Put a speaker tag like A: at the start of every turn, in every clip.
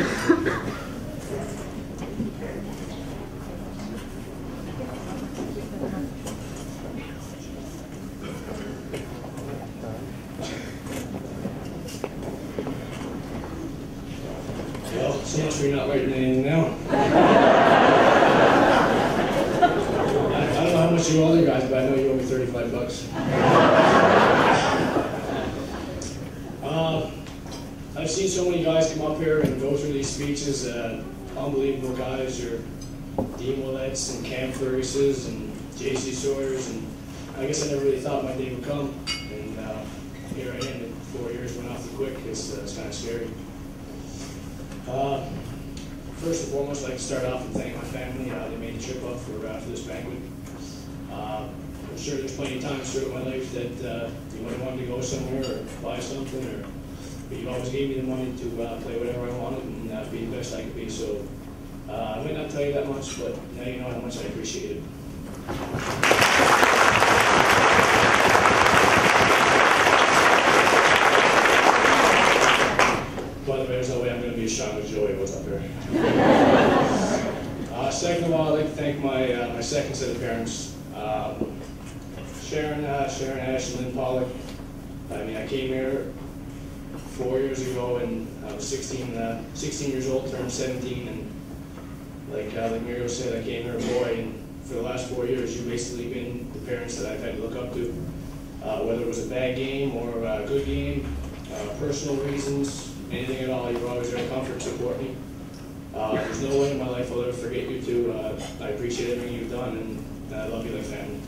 A: Well, so not writing anything. I, I don't know how much you owe other guys, but I know you owe me 35 bucks. Uh, I've seen so many guys come up here and go through these speeches, uh, unbelievable guys, your Dean Willett's and Cam Ferguses and J.C. Sawyers, and I guess I never really thought my day would come. And uh, here I am, and four years went off the quick. It's, uh, it's kind of scary. Uh, First and foremost, I'd like to start off and thank my family. Uh, They made the trip up for, uh, for this banquet. I'm sure there's plenty of times throughout my life that you might want to go somewhere or buy something, or, but you always gave me the money to uh, play whatever I wanted and uh, be the best I could be. So uh, I might not tell you that much, but now you know how much I appreciate it. By the way, there's no way I'm going to be as Joey was up here. Uh, second of all, I'd like to thank my, uh, my second set of parents, um, Sharon, uh, Sharon Ash and Lynn Pollock. I mean, I came here four years ago and I was 16, uh, 16 years old, turned 17, and like, uh, like Muriel said, I came here a boy, and for the last four years, you've basically been the parents that I've had to look up to. Uh, whether it was a bad game or a good game, uh, personal reasons, anything at all, you were always there to comfort, support me. Uh, there's no way in my life I'll ever forget you two. Uh, I appreciate everything you've done, and I love you like family.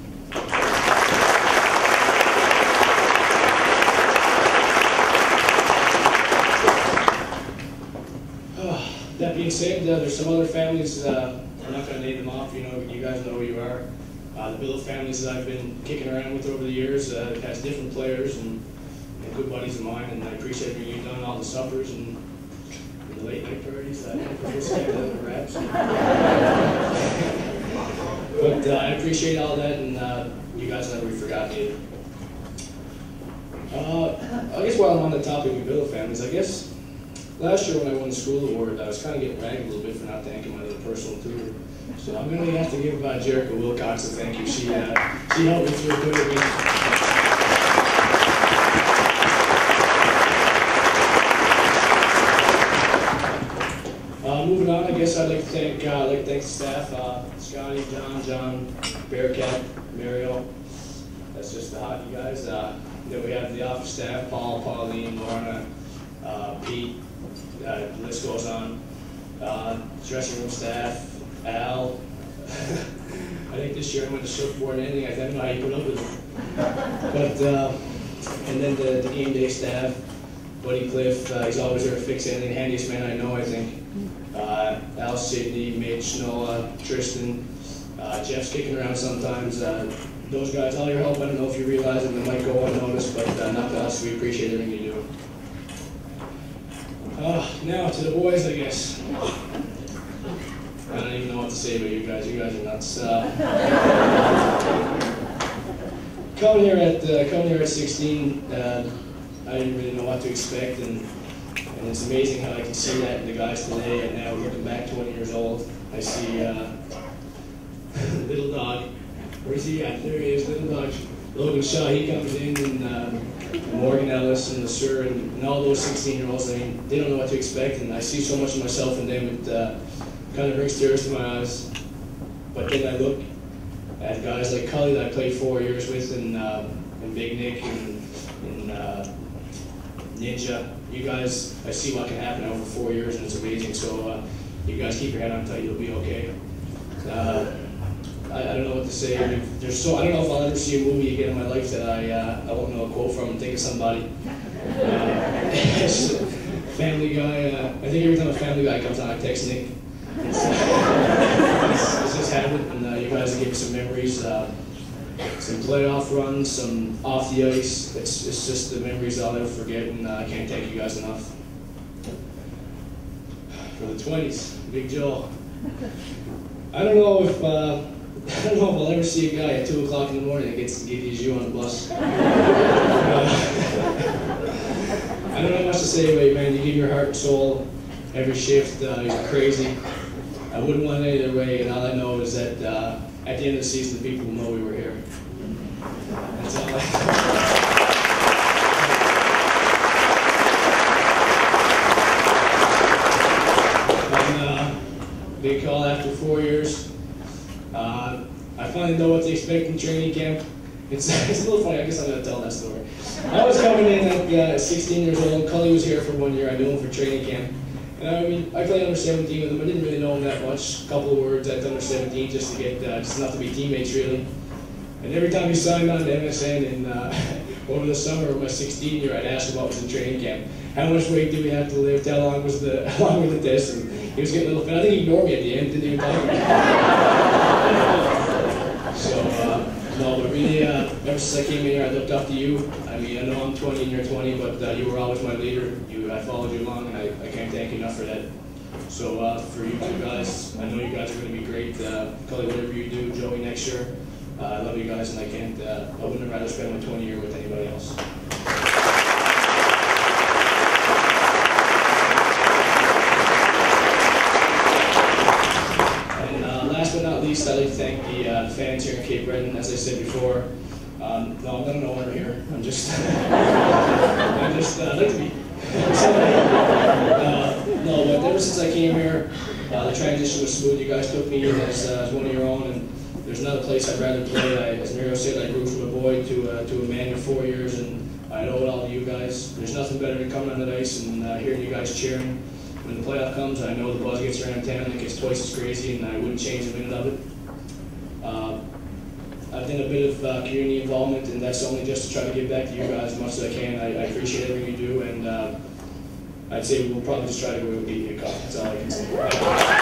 A: That being said, uh, there's some other families, uh, I'm not gonna name them off, you know, you guys know who you are. Uh, the Billet families that I've been kicking around with over the years, uh, has different players and, and good buddies of mine, and I appreciate everything you've done, all the suppers and the late night parties, I in the raps. But uh, I appreciate all that, and you guys never forgot me. I guess while I'm on the topic of Billet families, I guess last year when I won the school award, I was kind of getting ragged a little bit for not thanking my little personal tutor. So I'm going to have to give uh, Jerica Wilcox a thank you. She, uh, she helped me through a good bit. Uh, moving on, I guess I'd like to thank, uh, I'd like to thank the staff, uh, Scotty, John, John, Bearcat, Mario. That's just the hockey guys. Uh, then we have the office staff, Paul, Pauline, Lorna, uh, Pete, uh, the list goes on. Uh, dressing room staff, Al. I think this year I went to surfboard and anything, I don't know how you put up with it. But, uh, and then the, the game day staff, Buddy Cliff, uh, he's always there to fix anything, handiest man I know, I think. Uh, Al Sidney, Mitch, Noah, Tristan, uh, Jeff's kicking around sometimes. Those guys, all your help, I don't know if you realize it, it might go unnoticed, but not to us, we appreciate everything you do. Uh, now to the boys, I guess. I don't even know what to say about you guys. You guys are nuts. Uh, coming here at uh, coming here at 16, uh, I didn't really know what to expect, and and it's amazing how I can see that in the guys today. And now looking back 20 years old, I see uh, little dog. Where's he at? There he is, little dog. Logan Shaw. He comes in, and uh, Morgan Ellis, and the Sir, and, and all those 16 year olds. I mean, they don't know what to expect, and I see so much of myself in them. It uh, kind of brings tears to my eyes. But then I look at guys like Cully that I played four years with, and, uh, and Big Nick, and, and uh, Ninja. You guys, I see what can happen over four years, and it's amazing. So uh, you guys keep your head on tight. You'll be okay. Uh, I, I don't know what to say. I there's so I don't know if I'll ever see a movie again in my life that I uh, I won't know a quote from and think of somebody. Uh, it's just a family Guy. Uh, I think every time a Family Guy comes on, I text Nick. It's, it's, it's just habit, and uh, you guys give me some memories. Uh, some playoff runs, some off the ice. It's, it's just the memories I'll never forget, and uh, I can't thank you guys enough. For the 20s, Big Joe. I don't know if uh, I don't know if I'll ever see a guy at two o'clock in the morning that gets to give you on a bus. Uh, I don't know much to say about you, man. You give your heart and soul. every shift, uh, you're crazy. I wouldn't want it any other way, and all I know is that uh, at the end of the season, the people will know we were here. That's all I And, uh, big call after four years. Uh, I finally know what to expect in training camp. It's, it's a little funny, I guess I'm gonna tell that story. I was coming in at uh, 16 years old, Cully was here for one year, I knew him for training camp. And I mean, I played under 17 with him, I didn't really know him that much, a couple of words at under 17 just to get, uh, just enough to be teammates really. And every time he signed on to MSN and uh, over the summer of my 16 year, I'd ask him what was in training camp. How much weight do we have to lift? How long was the how long were the tests? And he was getting a little fat. I think he ignored me at the end, didn't even talk to me. So uh, no, but really, uh, ever since I came here, I looked up to you. I mean, I know I'm 20 and you're 20, but uh, you were always my leader. You, I followed you along, and I, I can't thank you enough for that. So uh, for you two guys, I know you guys are going to be great. Uh, Cully, whatever you do, Joey next year. Uh, I love you guys, and I can't. Uh, I wouldn't rather spend my 20 year with anybody else. And uh, last but not least, I'd like to thank the uh, fans here in Cape Breton. As I said before, um, no, I'm not an owner here. I'm just, I'm just, uh, like to be. uh, no, but ever since I came here, uh, the transition was smooth. You guys took me in as, uh, as one of your own, and there's not a place I'd rather play. I, as Mario said, I grew from a boy to, to a man in four years, and I owe it all to you guys. There's nothing better than coming on the ice and uh, hearing you guys cheering. When the playoff comes, I know the buzz gets around town, and it gets twice as crazy, and I wouldn't change a minute of it. Uh, I've done a bit of uh, community involvement, and that's only just to try to give back to you guys as much as I can. I, I appreciate everything you do, and uh, I'd say we'll probably just try to go and beat you. That's all I can say.